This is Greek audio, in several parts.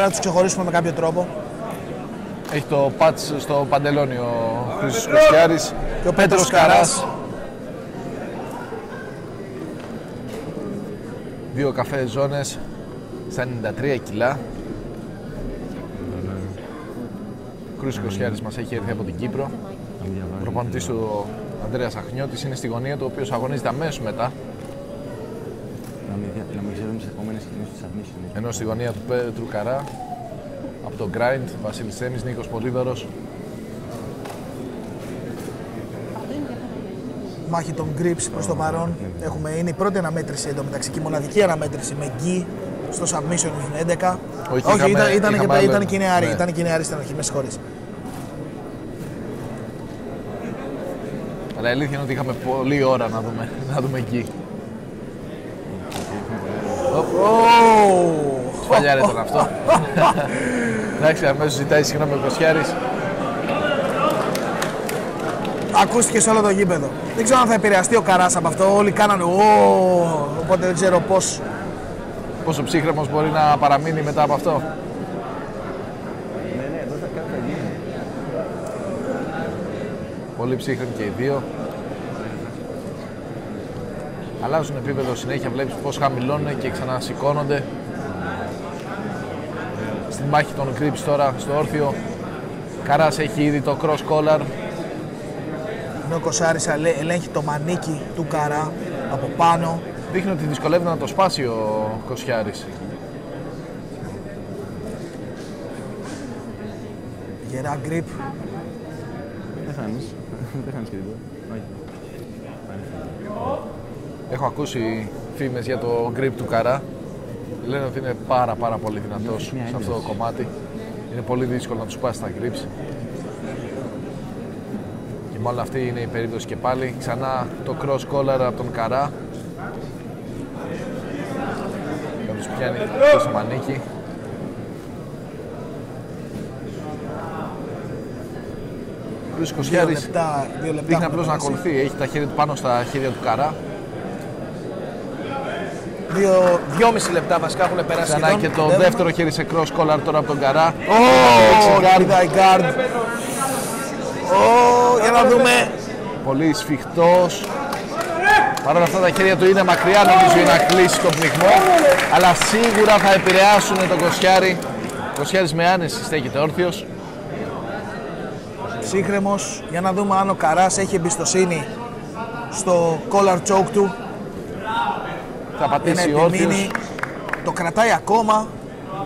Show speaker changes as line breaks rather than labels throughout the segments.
Θα πρέπει να τους ξεχωρίσουμε με κάποιο τρόπο.
Έχει το πατς στο παντελόνι ο Χρήστος Κωστιάρης
Και ο Πέτρος Καράς.
Δύο καφέ ζώνες στα 93 κιλά. Ο Χρήστος Κωστιάρης μας έχει έρθει από την Κύπρο. Ο προπονητής του ο Ανδρέας Αχνιώτης είναι στη γωνία του, ο οποίος αγωνίζεται αμέσως μετά.
Να μην, δια- να μην ξέρουμε τι επόμενες κινήσει τους submission.
Ενώ στη γωνία του Πέτρου Καρά, από το Grind, Βασίλης Θέμης, Νίκος Πολύδωρος.
Μάχη των grips προς το παρόν. Έχουμε, είναι η πρώτη αναμέτρηση εντωμεταξύ και η μοναδική αναμέτρηση με γκί στο submission στην 11.
Όχι,
Όχι
είχαμε-
ήταν, ήταν,
είχαμε
και,
άλλο
ήταν
ένα.
και η νεαρή,
Ναι.
ήταν και η νεαρή στην αρχή, με συγχωρείς.
Αλλά η αλήθεια είναι ότι είχαμε πολλή ώρα να δούμε, να δούμε εκεί. Σφαλιάρε ήταν αυτό. Εντάξει, αμέσως ζητάει συγγνώμη ο Κωσιάρης.
Ακούστηκε σε όλο το γήπεδο. Δεν ξέρω αν θα επηρεαστεί ο Καράς από αυτό. Όλοι κάνανε «Ω», οπότε δεν ξέρω πώς.
Πόσο ψύχρεμος μπορεί να παραμείνει μετά από αυτό.
Ναι, ναι, εδώ θα κάτι θα γίνει.
Πολύ ψύχρεμοι και οι δύο. Αλλάζουν επίπεδο συνέχεια, βλέπεις πώς χαμηλώνουν και ξανασηκώνονται. Στην μάχη των Grips τώρα, στο όρθιο. Καράς έχει ήδη το cross collar.
Ενώ ο Κοσάρης αλέ- ελέγχει το μανίκι του Καρά από πάνω.
Δείχνει ότι δυσκολεύεται να το σπάσει ο Κοσιάρης.
Γερά grip.
Δεν χάνεις. Δεν χάνεις και τίποτα. Όχι.
Έχω ακούσει φήμες για το grip του Καρά. Λένε ότι είναι πάρα πάρα πολύ δυνατός
μια
σε αυτό το
έμπνευση.
κομμάτι. Είναι πολύ δύσκολο να τους σπάσει τα grips. Και μάλλον αυτή είναι η περίπτωση και πάλι. Ξανά το cross collar από τον Καρά. Θα τους πιάνει στο μανίκι. Ο Κρύος
Δύο
Κοσιάρης
λεπτά, δύο λεπτά
δείχνει
έχουμε
απλώς να
περάσει.
ακολουθεί. Έχει τα χέρια του πάνω στα χέρια του Καρά.
Δύο, δυόμιση λεπτά βασικά έχουν περάσει
Ξανά
σχεδόν.
και το
Κοντεύουμε.
δεύτερο χέρι σε cross collar τώρα από τον Καρά.
Ω,
guard.
κοίταει guard. Ω, για να δούμε.
Πολύ σφιχτός. Παρ' όλα αυτά τα χέρια του είναι μακριά νομίζω για να κλείσει τον πνιγμό. Αλλά σίγουρα θα επηρεάσουν τον Κοσιάρη. Ο Κοσιάρης με άνεση στέκεται όρθιος.
Σύγχρεμος, για να δούμε αν ο Καράς έχει εμπιστοσύνη στο collar choke του.
Θα
Για να
πατήσει όρθιος.
επιμείνει. Το κρατάει ακόμα.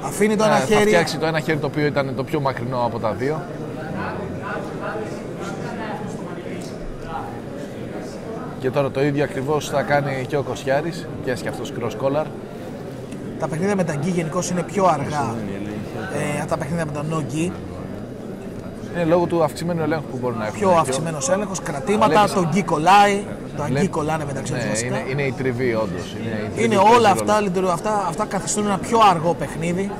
Αφήνει το
Ε,
ένα
Θα
χέρι.
φτιάξει το ένα χέρι το οποίο ήταν το πιο μακρινό από τα δύο. Και τώρα το ίδιο ακριβώς θα κάνει και ο Κοσιάρης. Πιάσει και αυτός cross collar.
Τα παιχνίδια με τα γκί γενικώ είναι πιο αργά ε, από τα παιχνίδια με τα no γκί.
Είναι λόγω του αυξημένου ελέγχου που μπορεί να έχουν.
Πιο αυξημένος έλεγχος, κρατήματα,
Βλέπεις-
το γκί κολλάει. Το αγκί
Βλέπ-
κολλάνε μεταξύ τους
Ναι,
βασικά.
είναι, είναι η τριβή όντως. Είναι, η τριβή
Είναι
που παίζει
όλα
ρόλο.
αυτά, λειτουργούν, αυτά, αυτά καθιστούν ένα πιο αργό παιχνίδι.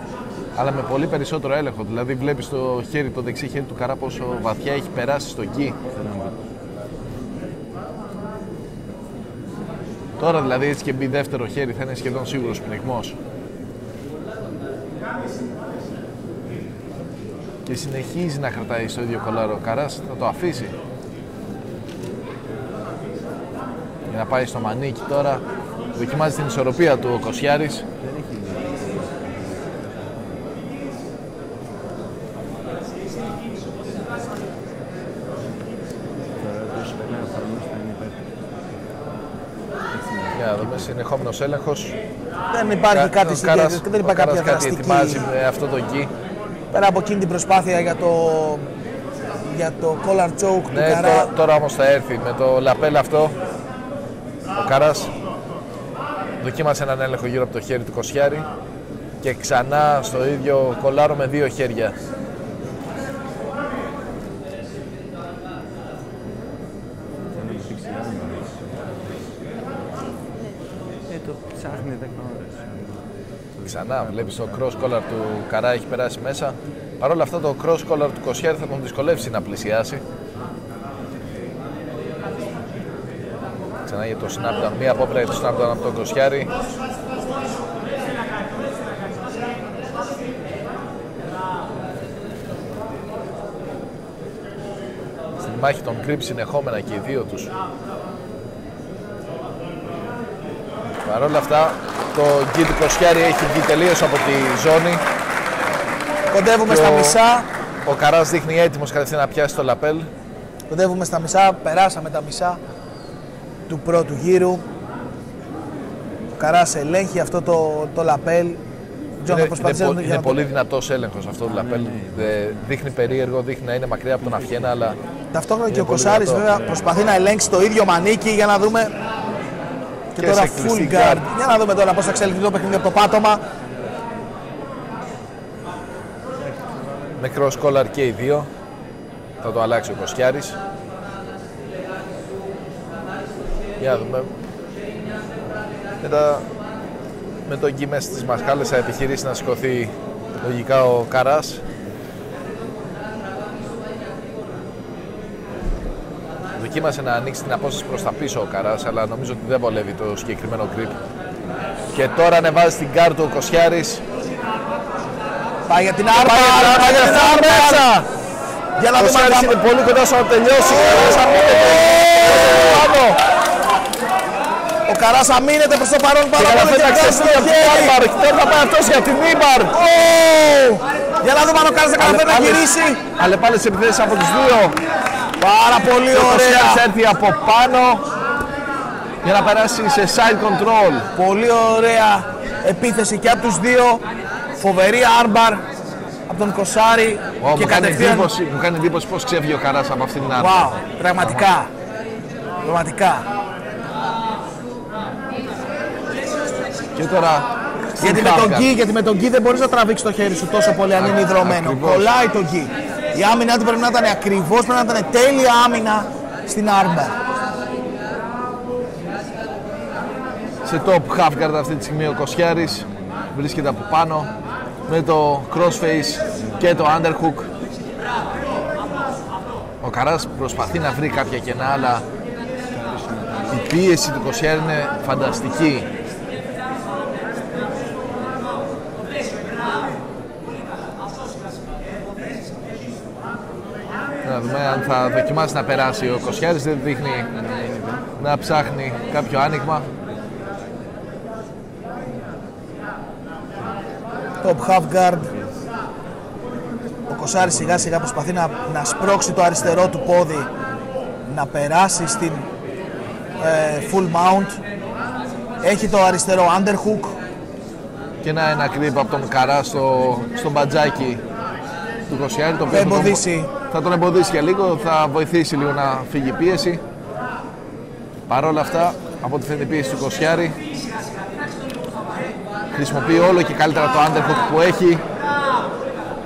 Αλλά με πολύ περισσότερο έλεγχο. Δηλαδή βλέπεις το χέρι, το δεξί χέρι του καρά πόσο βαθιά έχει περάσει στο γκί. Τώρα δηλαδή έτσι και μπει δεύτερο χέρι θα είναι σχεδόν σίγουρος πνιγμός. Και συνεχίζει να κρατάει στο ίδιο κολάρο. Ο Καράς θα το αφήσει. Για να πάει στο μανίκι τώρα. Δοκιμάζει την ισορροπία του ο Κοσιάρης.
Τώρα ποιος περνάει ο χρόνος θα είναι υπέρ.
Για να δούμε, συνεχόμενος έλεγχος.
Δεν υπάρχει
Κα-
κάτι
ο
συγκεκριμένο,
Κάρας-
δεν
ο
υπάρχει
Κάρας
κάποια
κάτι ετοιμάζει
δραστική.
με αυτό το γκί.
Πέρα από εκείνη την προσπάθεια για το, για το collar choke του
Ναι,
Καρά.
τώρα, τώρα όμως θα έρθει με το λαπέλ αυτό. Ο Καράς δοκίμασε έναν έλεγχο γύρω από το χέρι του Κοσιάρη και ξανά στο ίδιο κολάρο με δύο χέρια.
Θα είναι δείξει Ε, το ψάχνει 10 ώρες.
Ξανά βλέπεις το cross collar του Καρά έχει περάσει μέσα. Παρ' όλα αυτά το cross collar του Κοσιάρη θα τον δυσκολεύσει να πλησιάσει. ξανά για το Snapdown. Μία απόπειρα για το Snapdown από τον Κροσιάρη. Στην μάχη των Κρυπ συνεχόμενα και οι δύο τους. Παρ' όλα αυτά το γκί του Κροσιάρη έχει βγει τελείως από τη ζώνη.
Κοντεύουμε στα μισά.
Ο Καράς δείχνει έτοιμος κατευθείαν να πιάσει το λαπέλ.
Κοντεύουμε στα μισά, περάσαμε τα μισά του πρώτου γύρου. Ο Καράς ελέγχει αυτό το, το λαπέλ. Τζον θα
Είναι,
προσπαθήσεις
είναι,
να
πο-
το-
είναι
για να το-
πολύ δυνατός έλεγχος αυτό το λαπέλ. Δε- δείχνει περίεργο, δείχνει να είναι μακριά από τον Αυχένα, αλλά
Ταυτόχρονα και
Είναι
ο
πολύ
Κοσάρης
δυνατό.
βέβαια προσπαθεί να ελέγξει το ίδιο μανίκι για να δούμε. Και,
Και
τώρα
σε
full
κλειστή
guard.
guard.
Για να δούμε τώρα πώς θα εξελιχθεί το παιχνίδι από το πάτωμα.
με cross collar και οι δύο. Θα το αλλάξει ο Κοσκιάρης. Για να δούμε. Μετά με τον γκί μέσα στις μασχάλες θα επιχειρήσει να σηκωθεί λογικά ο Καράς. Δοκίμασε να ανοίξει την απόσταση προς τα πίσω ο Καράς, αλλά νομίζω ότι δεν βολεύει το συγκεκριμένο grip. Και τώρα ανεβάζει την κάρτα ο Κοσιάρης.
Πάει για την άρμα.
Πάει για την άρμα μέσα!
Για να
Ο
δούμε αν
Σάρης
θα-
είναι πολύ κοντά στο να τελειώσει. Καράς αμήνεται. Πάνω.
Ο Καράς αμήνεται προς το παρόν
Και
πάρα πολύ
καταφέρει
και
να
βγάζει
ξεφύγει
το
από την
χέρι.
Άρμπαρ. Και τώρα θα πάει αυτός για την Ήμπαρ.
Ω! Για να δούμε αν ο Καράς θα καταφέρει να γυρίσει.
Αλλά πάλι σε επιθέσεις από τους δύο.
Πάρα πολύ
Ο
ωραία.
Σάρης έρθει από πάνω για να περάσει σε side control.
Πολύ ωραία επίθεση και από τους δύο. Φοβερή άρμπαρ από τον Κοσάρη
Ω,
και
μου, κάνει
κατευθείαν.
εντύπωση, μου κάνει εντύπωση πώς ξέφυγε ο Καράς από αυτήν την Άρμπαρ.
Wow, πραγματικά. Πραγματικά.
Και τώρα
Γιατί με τον γκί, γιατί με τον γκί δεν μπορείς να τραβήξεις το χέρι σου τόσο πολύ αν είναι υδρωμένο.
ακριβώς.
Κολλάει το γκί. Η άμυνα του πρέπει να ήταν ακριβώς, πρέπει να ήταν τέλεια άμυνα στην άρμπαρ.
σε top half guard αυτή τη στιγμή ο Κοσιάρης βρίσκεται από πάνω με το crossface και το underhook ο Καράς προσπαθεί να βρει κάποια κενά αλλά η πίεση του Κοσιάρη είναι φανταστική δούμε αν θα δοκιμάσει να περάσει ο Κοσιάρης δεν δείχνει να ψάχνει κάποιο άνοιγμα
Top half guard. Ο Κοσάρης σιγά σιγά προσπαθεί να, να σπρώξει το αριστερό του πόδι να περάσει στην ε, full mount. Έχει το αριστερό underhook.
και ένα, ένα creep από τον Καρά στο, στο μπατζάκι του Κοσιάρη. Το οποίο
Θα
θα τον-
εμποδίσει.
Θα τον εμποδίσει για λίγο, θα βοηθήσει λίγο να φύγει η πίεση. Παρ' όλα αυτά, από τη φαίνεται η πίεση του Κοσιάρη, χρησιμοποιεί όλο και καλύτερα το underhook που έχει.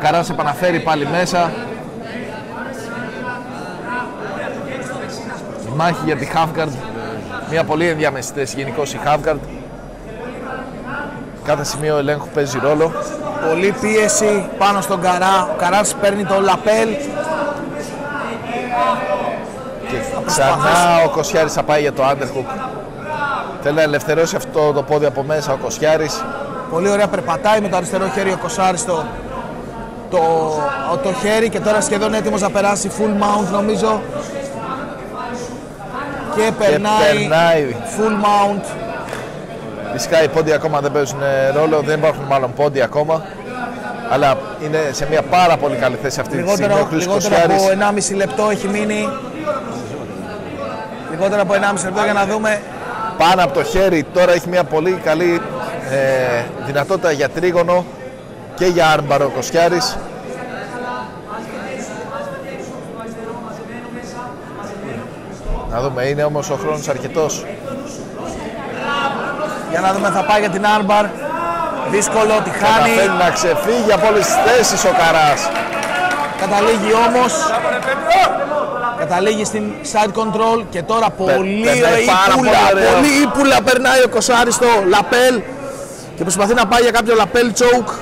Καράς επαναφέρει πάλι μέσα. Η μάχη για τη half guard, μια πολύ ενδιάμεση θέση γενικώς η half guard. Κάθε σημείο ελέγχου παίζει ρόλο.
Πολύ πίεση πάνω στον Καρά. Ο Καράς παίρνει το λαπέλ.
Και ξανά ο Κοσιάρης θα πάει για το underhook. Θέλει να ελευθερώσει αυτό το πόδι από μέσα ο Κοσιάρης.
Πολύ ωραία περπατάει με το αριστερό χέρι ο Κοσάρης το, το, το χέρι και τώρα σχεδόν έτοιμος να περάσει full mount νομίζω. Και
Και
περνάει
περνάει.
full mount.
Φυσικά οι πόντοι ακόμα δεν παίζουν ε, ρόλο, δεν υπάρχουν μάλλον πόντοι ακόμα. Αλλά είναι σε μια πάρα πολύ καλή θέση αυτή τη στιγμή ο
Λιγότερο,
Χρήστος
λιγότερο
Κοσιάρης.
από 1,5 λεπτό έχει μείνει. Λιγότερο από 1,5 λεπτό για να δούμε.
Πάνω από το χέρι τώρα έχει μια πολύ καλή ε, δυνατότητα για τρίγωνο και για άρμπαρο ο Κοσιάρης. Να δούμε, είναι όμως ο χρόνος αρκετός.
Για να δούμε θα πάει για την armbar. Δύσκολο, τη χάνει.
Καταφέρει να ξεφύγει από όλες τις θέσεις ο Καράς.
Καταλήγει όμως. Καταλήγει στην side control και τώρα πολύ
περνάει
ωραία
πάρα
ύπουλα.
πολύ ωραία.
Πολύ ύπουλα περνάει ο Κοσάρης στο λαπέλ και προσπαθεί να πάει για κάποιο λαπέλ choke.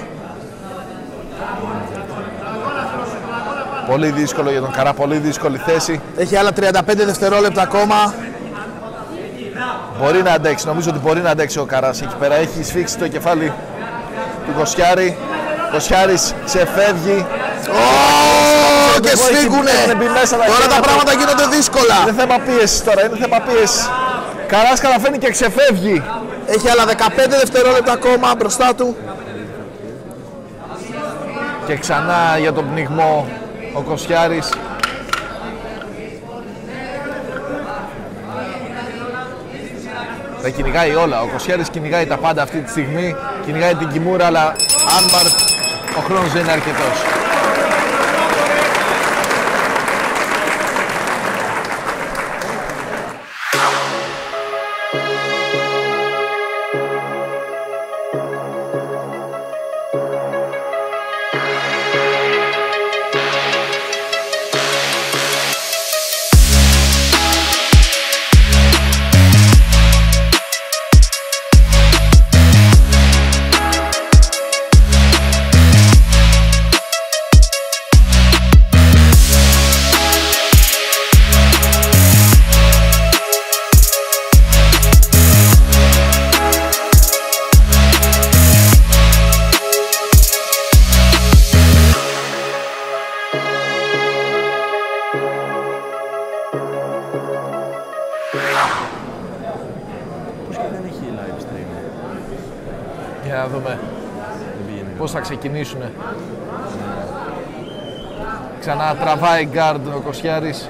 Πολύ δύσκολο για τον Καρά, πολύ δύσκολη θέση.
Έχει άλλα 35 δευτερόλεπτα ακόμα.
Μπορεί να αντέξει, νομίζω ότι μπορεί να αντέξει ο Καράς εκεί πέρα. Έχει σφίξει το κεφάλι του Κοσιάρη. Κοσιάρης ξεφεύγει.
Και
πνιγμό έχει-
σφίγγουνε.
έχουν μπει μέσα τα
Τώρα
χέρια
τα
του.
πράγματα γίνονται δύσκολα.
Είναι θέμα πίεσης τώρα, είναι θέμα πίεσης. Καράς καταφέρνει και ξεφεύγει.
Έχει άλλα 15 δευτερόλεπτα ακόμα μπροστά του.
Και ξανά για τον πνιγμό ο Κοσιάρης. Τα κυνηγάει όλα. Ο Κοσιάρης κυνηγάει τα πάντα αυτή τη στιγμή. Κυνηγάει την Κιμούρα, αλλά Άνμαρ ο χρόνος δεν είναι αρκετός. Για να δούμε
Δεν πήγαινε.
πώς θα ξεκινήσουν. Ξανά τραβάει γκάρντ ο Κοσιάρης.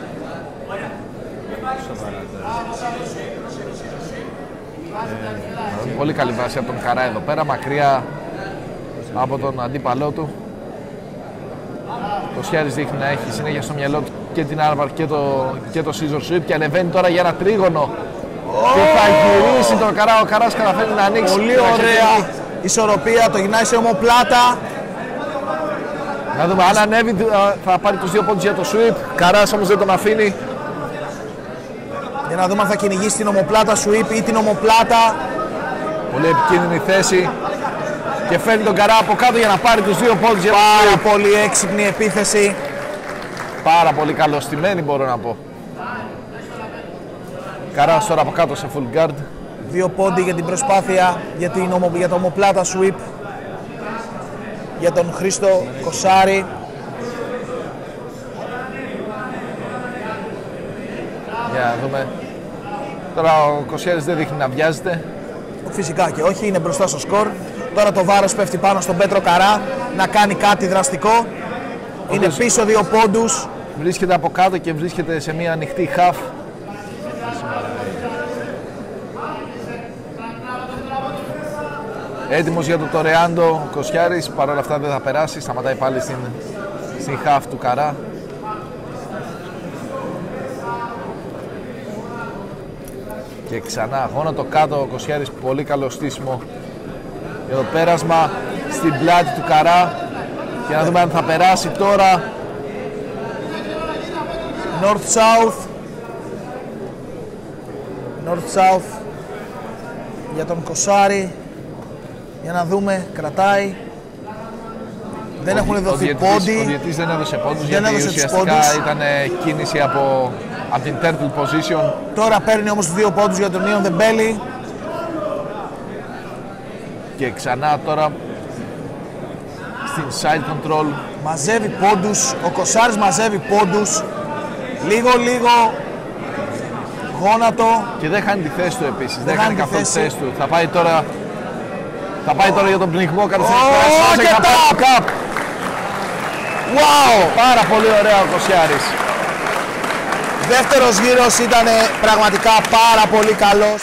Πολύ καλή βάση από τον Καρά εδώ πέρα, μακριά από τον αντίπαλό του. Ο Κοσιάρης δείχνει να έχει συνέχεια στο μυαλό του και την armbar και το, και το Scissor Sweep και ανεβαίνει τώρα για ένα τρίγωνο. Και θα γυρίσει τον Καρά, ο Καράς καταφέρνει να ανοίξει.
Πολύ
να
ωραία
ξεκινήσει.
Ισορροπία, το γυρνάει σε ομοπλάτα.
Να δούμε, αν ανέβει θα- θα πάρει τους δύο πόντους για το sweep. Καράς όμως δεν τον αφήνει.
Για να δούμε αν θα κυνηγήσει την ομοπλάτα sweep ή την ομοπλάτα.
Πολύ επικίνδυνη θέση. Και φέρνει τον Καρά από κάτω για να πάρει τους δύο πόντους για το
Πάρα
sweep.
πολύ έξυπνη επίθεση.
Πάρα πολύ καλωστημένη μπορώ να πω. Καράς τώρα από κάτω σε full guard.
Δύο πόντι για την προσπάθεια για, την ομο, για το ομοπλάτα sweep. Για τον Χρήστο Κοσάρη.
Για να δούμε. Τώρα ο Κοσιέρης δεν δείχνει να βιάζεται.
Φυσικά και όχι, είναι μπροστά στο σκορ. Τώρα το βάρος πέφτει πάνω στον Πέτρο Καρά να κάνει κάτι δραστικό. Είναι
Όντως.
πίσω δύο πόντους.
Βρίσκεται από κάτω και βρίσκεται σε μια ανοιχτή half. Έτοιμος για το Τορεάντο, ο Κοσιάρης, παρόλα αυτά δεν θα περάσει, σταματάει πάλι στην, στην half του Καρά. Και ξανά αγώνα το κάτω, ο Κοσιάρης πολύ καλό στήσιμο για το πέρασμα στην πλάτη του Καρά και να δούμε αν θα περάσει τώρα
North-South. North-South για τον Κοσάρη. Για να δούμε, κρατάει. Δεν έχουν
Ο
δοθεί
διαιτητής- Ο
πόντι.
διαιτητής δεν έδωσε πόντους
Δεν
γιατί
έδωσε τους
ουσιαστικά
πόντους.
ήταν ε, κίνηση από, από την turtle position.
Τώρα παίρνει όμως τους δύο πόντους για τον Ιον Δεμπέλη.
Και ξανά τώρα στην side control.
Μαζεύει πόντους. Ο Κοσάρης μαζεύει πόντους. Λίγο λίγο γόνατο.
Και δεν χάνει τη θέση του επίσης. Δεν,
Δεν
χάνει
χάνει τη
καθόλου τη
θέση.
θέση του. Θα πάει τώρα, θα πάει τώρα για τον πνιγμό κατευθείαν.
Ω,
Περάσει,
και
θα πάρει
tap!
το cup. Wow! Πάρα πολύ ωραία ο Κοσιάρης.
Δεύτερος γύρος ήταν πραγματικά πάρα πολύ καλός.